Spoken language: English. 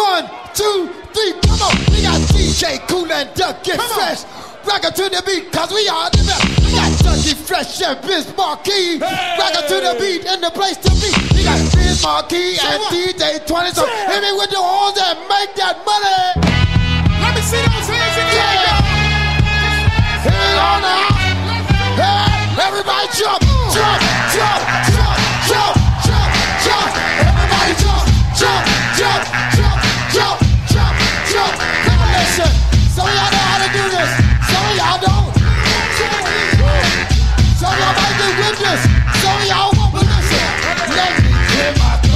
One, two, three, come on. We got DJ Kool and Duck Get come Fresh. On. Rock to the beat, cause we are the best. We got Ducky Fresh and Biz Markie. Hey. Rock to the beat and the place to be. We got Biz Markie so and what? DJ 20. So yeah. hit me with the horns and make that money. Let me see those hands again. Yeah. Head on house, Hey, everybody jump. problemático.